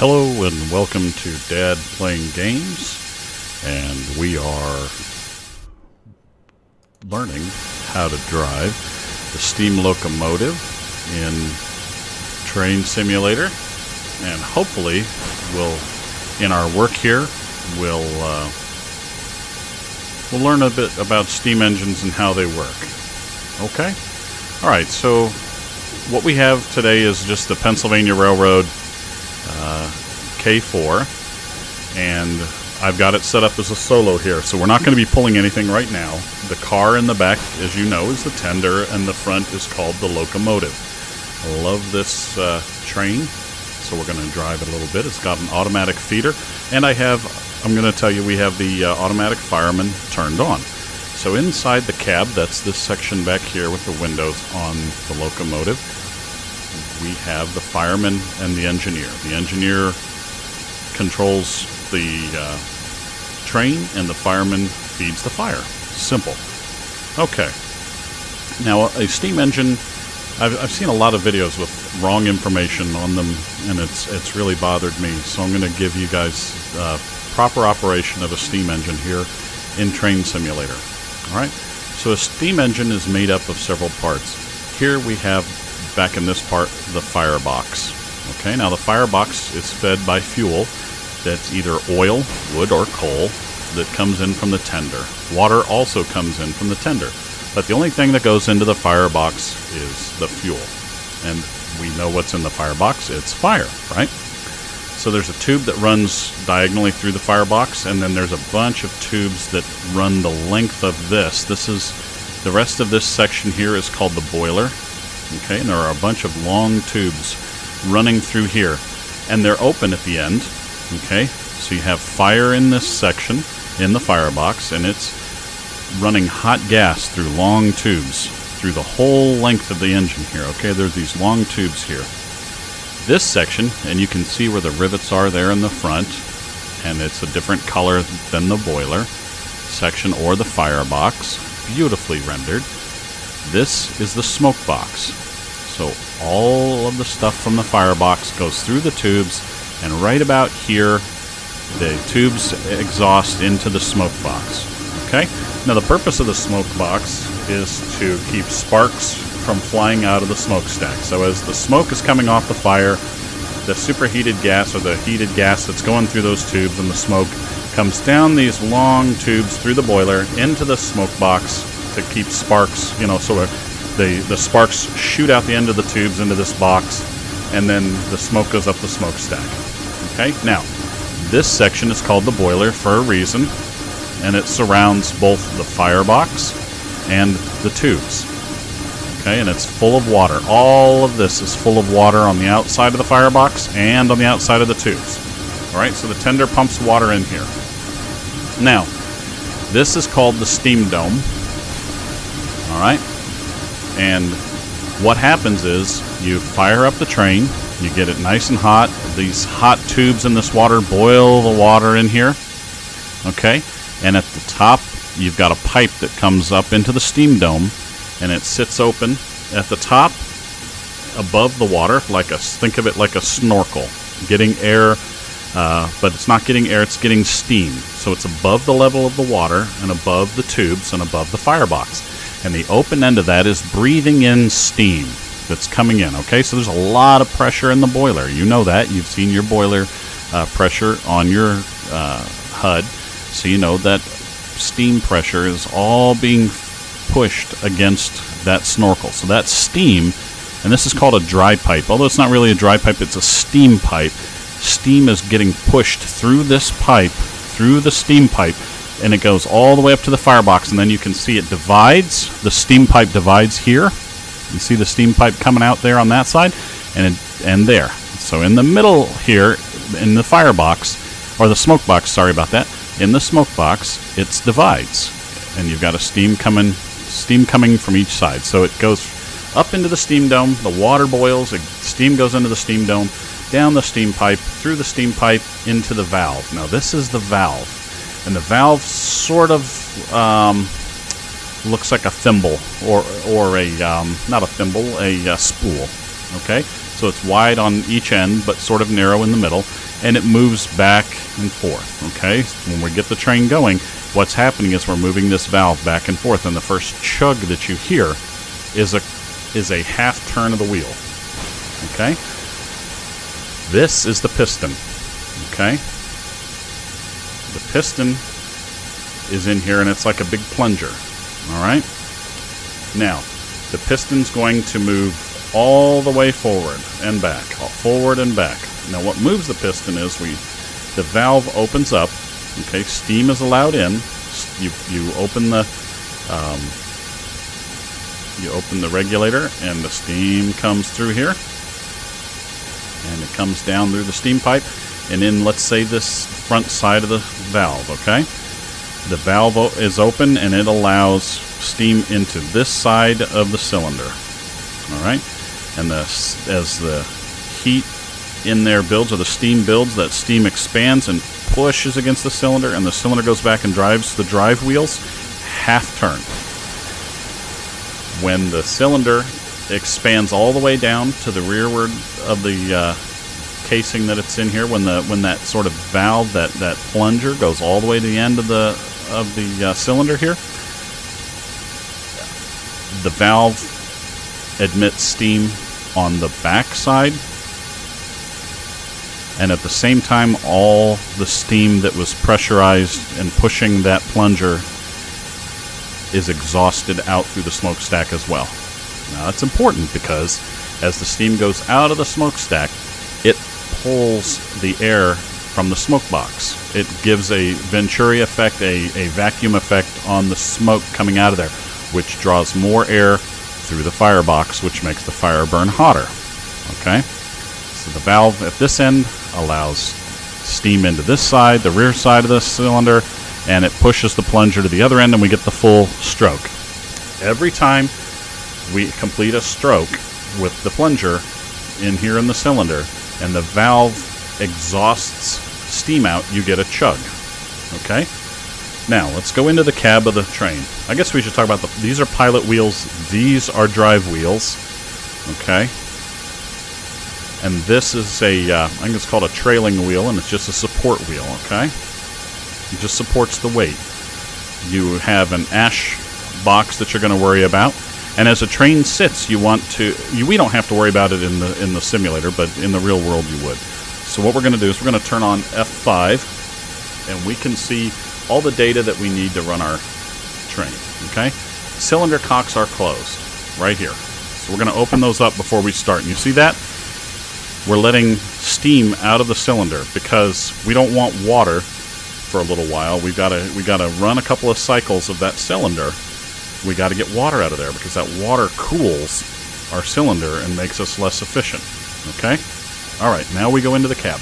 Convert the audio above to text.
Hello and welcome to Dad Playing Games. And we are learning how to drive the steam locomotive in Train Simulator. And hopefully, we'll, in our work here, we'll, uh, we'll learn a bit about steam engines and how they work. Okay? Alright, so what we have today is just the Pennsylvania Railroad K4, and I've got it set up as a solo here, so we're not going to be pulling anything right now. The car in the back, as you know, is the tender, and the front is called the locomotive. I love this uh, train, so we're going to drive it a little bit. It's got an automatic feeder, and I have, I'm going to tell you, we have the uh, automatic fireman turned on. So inside the cab, that's this section back here with the windows on the locomotive, we have the fireman and the engineer. The engineer controls the uh, train, and the fireman feeds the fire. Simple. Okay. Now, a steam engine, I've, I've seen a lot of videos with wrong information on them, and it's it's really bothered me. So I'm going to give you guys uh, proper operation of a steam engine here in Train Simulator. All right. So a steam engine is made up of several parts. Here we have back in this part the firebox. Okay, now the firebox is fed by fuel that's either oil, wood, or coal that comes in from the tender. Water also comes in from the tender. But the only thing that goes into the firebox is the fuel. And we know what's in the firebox it's fire, right? So there's a tube that runs diagonally through the firebox, and then there's a bunch of tubes that run the length of this. This is the rest of this section here is called the boiler. Okay, and there are a bunch of long tubes running through here, and they're open at the end. Okay, so you have fire in this section in the firebox, and it's running hot gas through long tubes through the whole length of the engine here. Okay, there's these long tubes here. This section, and you can see where the rivets are there in the front, and it's a different color than the boiler section or the firebox. Beautifully rendered. This is the smoke box. So all of the stuff from the firebox goes through the tubes, and right about here, the tubes exhaust into the smoke box. Okay? Now the purpose of the smoke box is to keep sparks from flying out of the smokestack. So as the smoke is coming off the fire, the superheated gas or the heated gas that's going through those tubes and the smoke comes down these long tubes through the boiler into the smoke box to keep sparks, you know, so the, the sparks shoot out the end of the tubes into this box, and then the smoke goes up the smokestack. Okay, now, this section is called the boiler for a reason, and it surrounds both the firebox and the tubes. Okay, and it's full of water. All of this is full of water on the outside of the firebox and on the outside of the tubes. Alright, so the tender pumps water in here. Now, this is called the steam dome. Alright? And what happens is you fire up the train, you get it nice and hot. These hot tubes in this water boil the water in here. Okay? And at the top, you've got a pipe that comes up into the steam dome and it sits open at the top above the water like a think of it like a snorkel getting air uh, but it's not getting air it's getting steam so it's above the level of the water and above the tubes and above the firebox and the open end of that is breathing in steam that's coming in okay so there's a lot of pressure in the boiler you know that you've seen your boiler uh, pressure on your uh, HUD so you know that steam pressure is all being pushed against that snorkel. So that steam, and this is called a dry pipe. Although it's not really a dry pipe, it's a steam pipe. Steam is getting pushed through this pipe, through the steam pipe, and it goes all the way up to the firebox. And then you can see it divides. The steam pipe divides here. You see the steam pipe coming out there on that side, and it, and there. So in the middle here, in the firebox, or the smoke box, sorry about that. In the smoke box, it divides, and you've got a steam coming steam coming from each side. So it goes up into the steam dome, the water boils, the steam goes into the steam dome, down the steam pipe, through the steam pipe, into the valve. Now, this is the valve. And the valve sort of um, looks like a thimble, or, or a, um, not a thimble, a, a spool. Okay? So it's wide on each end, but sort of narrow in the middle, and it moves back and forth. Okay, when we get the train going, what's happening is we're moving this valve back and forth, and the first chug that you hear is a is a half turn of the wheel. Okay, this is the piston. Okay, piston is in here, and it's like a big plunger. All right. Now, the piston's going to move all the way forward and back, forward and back. Now, what moves the piston is we, the valve opens up. Okay, steam is allowed in. You you open the um, you open the regulator, and the steam comes through here, and it comes down through the steam pipe, and in let's say this front side of the valve. Okay, the valve is open, and it allows steam into this side of the cylinder. All right, and the as the heat in there builds or the steam builds, that steam expands and pushes against the cylinder, and the cylinder goes back and drives the drive wheels half turn. When the cylinder expands all the way down to the rearward of the uh, casing that it's in here, when the when that sort of valve, that that plunger goes all the way to the end of the of the uh, cylinder here, the valve admits steam on the back side and at the same time all the steam that was pressurized and pushing that plunger is exhausted out through the smokestack as well. Now that's important because as the steam goes out of the smokestack, pulls the air from the smoke box. It gives a Venturi effect, a, a vacuum effect on the smoke coming out of there, which draws more air through the firebox, which makes the fire burn hotter. Okay? So the valve at this end allows steam into this side, the rear side of the cylinder, and it pushes the plunger to the other end, and we get the full stroke. Every time we complete a stroke with the plunger in here in the cylinder, and the valve exhausts steam out, you get a chug. Okay? Now, let's go into the cab of the train. I guess we should talk about the. These are pilot wheels, these are drive wheels. Okay? And this is a, uh, I think it's called a trailing wheel, and it's just a support wheel, okay? It just supports the weight. You have an ash box that you're going to worry about. And as a train sits, you want to. You, we don't have to worry about it in the in the simulator, but in the real world, you would. So what we're going to do is we're going to turn on F5, and we can see all the data that we need to run our train. Okay, cylinder cocks are closed right here. So we're going to open those up before we start. And you see that? We're letting steam out of the cylinder because we don't want water for a little while. We've got to we got to run a couple of cycles of that cylinder. We got to get water out of there because that water cools our cylinder and makes us less efficient. Okay? All right, now we go into the cab.